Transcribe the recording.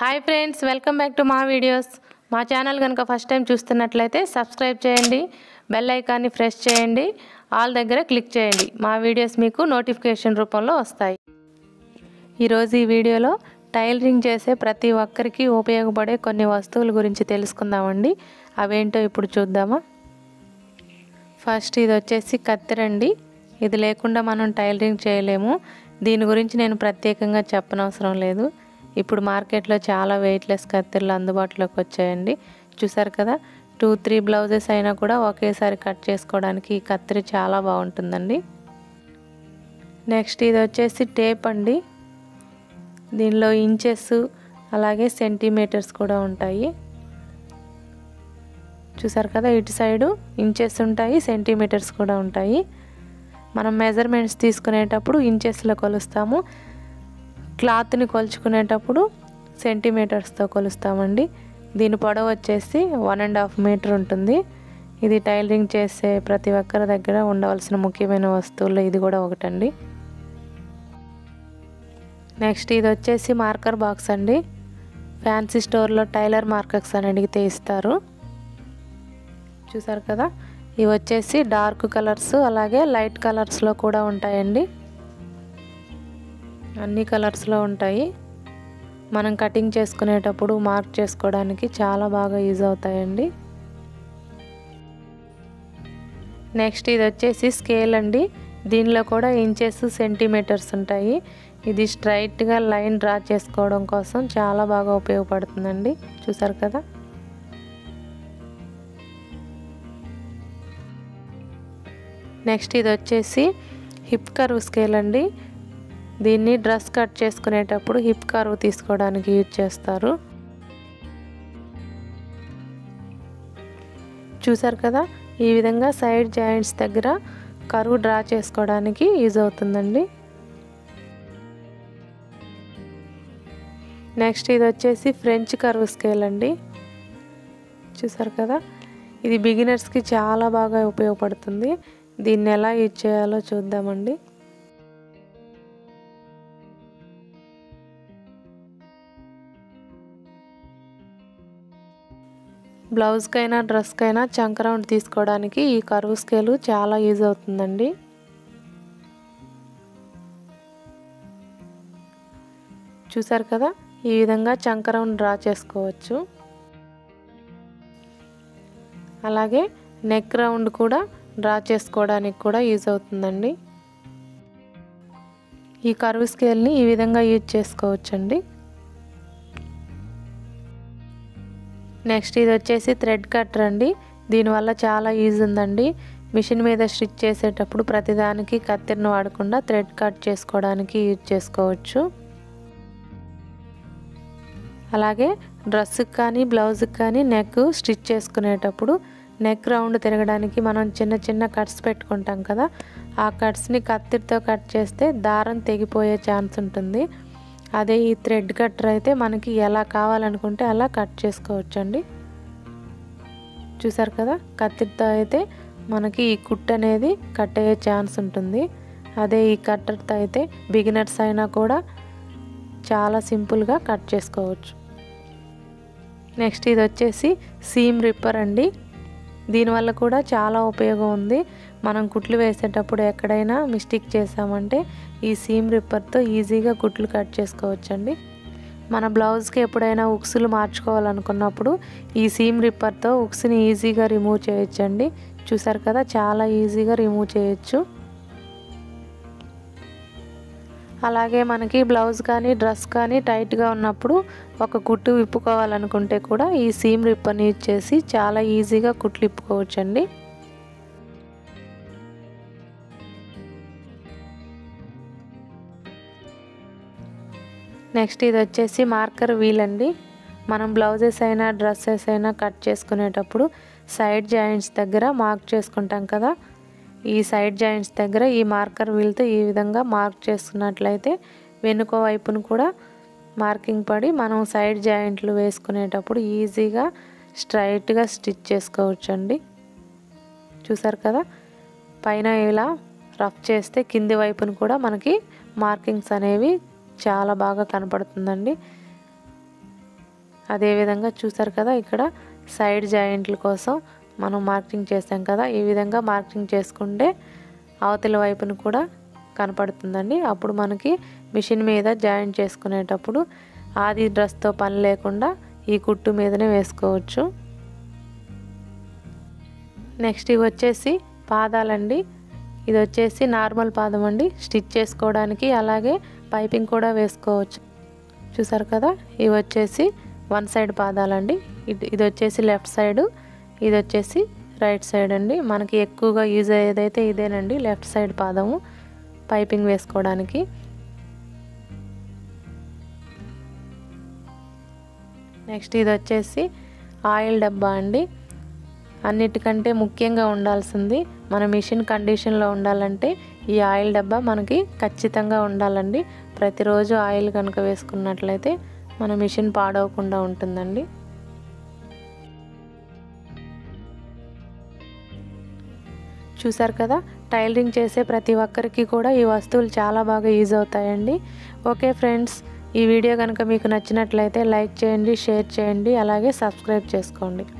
Hi friends welcome back to మా videos మా channel కనుక ఫస్ట్ టైం చూస్తున్నట్లయితే సబ్స్క్రైబ్ చేయండి బెల్ ఐకాన్ని ప్రెస్ చేయండి ఆల్ దగ్గర క్లిక్ చేయండి. మా వీడియోస్ మీకు నోటిఫికేషన్ రూపంలో వస్తాయి. ఈరోజు ఈ వీడియోలో టైలరింగ్ చేసే ప్రతి ఒక్కరికి ఉపయోగపడే కొన్ని వస్తువుల గురించి తెలుసుకుందామండి. అవేంటో ఇప్పుడు చూద్దామా? ఫస్ట్ ఇది వచ్చేసి కత్తిరండి ఇది లేకుండా మనం టైలరింగ్ చేయలేము. దీని గురించి నేను ప్రత్యేకంగా చెప్పనవసరం లేదు. ఇప్పుడు మార్కెట్లో చాలా వెయిట్లెస్ కత్తెరలు అందుబాటులోకి వచ్చాయండి. చూసారు కదా? టూ త్రీ బ్లౌజెస్ అయినా కూడా ఒకేసారి కట్ చేసుకోవడానికి ఈ కత్తెర చాలా బాగుంటుందండి. నెక్స్ట్ ఇది వచ్చేసి టేప్ అండి. దీనిలో ఇంచెస్ అలాగే సెంటీమీటర్స్ కూడా ఉంటాయి. చూసారు కదా? ఇటు సైడు ఇంచెస్ ఉంటాయి సెంటీమీటర్స్ కూడా ఉంటాయి. మనం మెజర్మెంట్స్ తీసుకునేటప్పుడు ఇంచెస్లో కొలుస్తాము. క్లాత్ని కొలుచుకునేటప్పుడు సెంటీమీటర్స్తో కొలుస్తామండి. దీని పొడవు వచ్చేసి వన్ అండ్ హాఫ్ మీటర్ ఉంటుంది. ఇది టైలరింగ్ చేసే ప్రతి ఒక్కరి దగ్గర ఉండవలసిన ముఖ్యమైన వస్తువుల్లో ఇది కూడా ఒకటండి. నెక్స్ట్ ఇది వచ్చేసి మార్కర్ బాక్స్ అండి. ఫ్యాన్సీ స్టోర్లో టైలర్ మార్కర్స్ అని అడిగితే ఇస్తారు. చూసారు కదా? ఇవి వచ్చేసి డార్క్ కలర్స్ అలాగే లైట్ కలర్స్లో కూడా ఉంటాయండి. అన్ని కలర్స్లో ఉంటాయి. మనం కటింగ్ చేసుకునేటప్పుడు మార్క్ చేసుకోవడానికి చాలా బాగా యూజ్ అవుతాయండి. నెక్స్ట్ ఇది వచ్చేసి స్కేల్ అండి. దీనిలో కూడా ఇంచెస్ సెంటీమీటర్స్ ఉంటాయి. ఇది స్ట్రైట్గా లైన్ డ్రా చేసుకోవడం కోసం చాలా బాగా ఉపయోగపడుతుందండి. చూసారు కదా? నెక్స్ట్ ఇది వచ్చేసి హిప్ కర్వ్ స్కేల్ అండి. దీన్ని డ్రెస్ కట్ చేసుకునేటప్పుడు హిప్ కర్వ్ తీసుకోవడానికి యూజ్ చేస్తారు. చూసారు కదా? ఈ విధంగా సైడ్ జాయింట్స్ దగ్గర కరువు డ్రా చేసుకోవడానికి యూజ్ అవుతుందండి. నెక్స్ట్ ఇది వచ్చేసి ఫ్రెంచ్ కరువు స్కేల్ అండి. చూసారు కదా? ఇది బిగినర్స్కి చాలా బాగా ఉపయోగపడుతుంది. దీన్ని ఎలా యూజ్ చేయాలో చూద్దామండి. బ్లౌజ్కైనా డ్రెస్కైనా చంక రౌండ్ తీసుకోవడానికి ఈ కరువు స్కేలు చాలా యూజ్ అవుతుందండి. చూసారు కదా? ఈ విధంగా చంక రౌండ్ డ్రా చేసుకోవచ్చు. అలాగే నెక్ రౌండ్ కూడా డ్రా చేసుకోవడానికి కూడా యూజ్ అవుతుందండి. ఈ కరువు స్కేల్ని ఈ విధంగా యూజ్ చేసుకోవచ్చండి. నెక్స్ట్ ఇది వచ్చేసి థ్రెడ్ కట్టర్ అండి. దీనివల్ల చాలా యూజ్ ఉందండి. మిషన్ మీద స్టిచ్ చేసేటప్పుడు ప్రతిదానికి కత్తిరిని వాడకుండా థ్రెడ్ కట్ చేసుకోవడానికి యూజ్ చేసుకోవచ్చు. అలాగే డ్రెస్కి కానీ బ్లౌజ్కి కానీ నెక్ స్టిచ్ చేసుకునేటప్పుడు నెక్ రౌండ్ తిరగడానికి మనం చిన్న చిన్న కట్స్ పెట్టుకుంటాం కదా. ఆ కట్స్ని కత్తిరితో కట్ చేస్తే దారం తెగిపోయే ఛాన్స్ ఉంటుంది. అదే ఈ థ్రెడ్ కట్టర్ అయితే మనకి ఎలా కావాలనుకుంటే అలా కట్ చేసుకోవచ్చండి. చూసారు కదా? కత్తితో అయితే మనకి ఈ కుట్ అనేది కట్ అయ్యే ఛాన్స్ ఉంటుంది. అదే ఈ కట్టర్తో అయితే బిగినర్స్ అయినా కూడా చాలా సింపుల్గా కట్ చేసుకోవచ్చు. నెక్స్ట్ ఇది వచ్చేసి సీమ్ రిప్పర్ అండి. దీనివల్ల కూడా చాలా ఉపయోగం ఉంది. మనం కుట్లు వేసేటప్పుడు ఎక్కడైనా మిస్టేక్ చేసామంటే ఈ సీమ్ రిప్పర్తో ఈజీగా కుట్లు కట్ చేసుకోవచ్చండి. మన బ్లౌజ్కి ఎప్పుడైనా ఉక్సులు మార్చుకోవాలనుకున్నప్పుడు ఈ సీమ్ రిప్పర్తో ఉక్స్ని ఈజీగా రిమూవ్ చేయొచ్చండి. చూసారు కదా చాలా ఈజీగా రిమూవ్ చేయొచ్చు. అలాగే మనకి బ్లౌజ్ కానీ డ్రెస్ కానీ టైట్గా ఉన్నప్పుడు ఒక కుట్టు విప్పుకోవాలనుకుంటే కూడా ఈ సీమ్ రిప్పర్ని యూజ్ చేసి చాలా ఈజీగా కుట్లు ఇప్పుకోవచ్చండి నెక్స్ట్ ఇది వచ్చేసి మార్కర్ వీల్ అండి. మనం బ్లౌజెస్ అయినా డ్రెస్సెస్ అయినా కట్ చేసుకునేటప్పుడు సైడ్ జాయింట్స్ దగ్గర మార్క్ చేసుకుంటాం కదా. ఈ సైడ్ జాయింట్స్ దగ్గర ఈ మార్కర్ వీల్తో ఈ విధంగా మార్క్ చేసుకున్నట్లయితే వెనుక వైపును కూడా మార్కింగ్ పడి మనం సైడ్ జాయింట్లు వేసుకునేటప్పుడు ఈజీగా స్ట్రైట్గా స్టిచ్ చేసుకోవచ్చండి. చూసారు కదా? పైన ఇలా రఫ్ చేస్తే కింది వైపును కూడా మనకి మార్కింగ్స్ అనేవి చాలా బాగా కనపడుతుందండి. అదేవిధంగా చూసారు కదా ఇక్కడ సైడ్ జాయింట్ల కోసం మనం మార్కింగ్ చేసాం కదా ఈ విధంగా మార్కింగ్ చేసుకుంటే అవతల వైపును కూడా కనపడుతుందండి. అప్పుడు మనకి మిషన్ మీద జాయింట్ చేసుకునేటప్పుడు ఆది డ్రెస్తో పని లేకుండా ఈ కుట్టు మీదనే వేసుకోవచ్చు. నెక్స్ట్ ఇవి వచ్చేసి పాదాలండి. ఇది వచ్చేసి నార్మల్ పాదం అండి. స్టిచ్ చేసుకోవడానికి అలాగే పైపింగ్ కూడా వేసుకోవచ్చు. చూసారు కదా? ఇవి వచ్చేసి వన్ సైడ్ పాదాలండి. ఇది ఇది వచ్చేసి లెఫ్ట్ సైడు ఇది వచ్చేసి రైట్ సైడ్ అండి. మనకి ఎక్కువగా యూజ్ అయ్యేదైతే ఇదేనండి లెఫ్ట్ సైడ్ పాదము పైపింగ్ వేసుకోవడానికి. నెక్స్ట్ ఇది వచ్చేసి ఆయిల్ డబ్బా అండి. అన్నిటికంటే ముఖ్యంగా ఉండాల్సింది మన మిషన్ కండిషన్లో ఉండాలంటే ఈ ఆయిల్ డబ్బా మనకి ఖచ్చితంగా ఉండాలండి. ప్రతిరోజు ఆయిల్ కనుక వేసుకున్నట్లయితే మన మిషన్ పాడవకుండా ఉంటుందండి. చూసారు కదా? టైలరింగ్ చేసే ప్రతి ఒక్కరికి కూడా ఈ వస్తువులు చాలా బాగా యూజ్ అవుతాయండి. ఓకే ఫ్రెండ్స్ ఈ వీడియో కనుక మీకు నచ్చినట్లయితే లైక్ చేయండి షేర్ చేయండి అలాగే సబ్స్క్రైబ్ చేసుకోండి.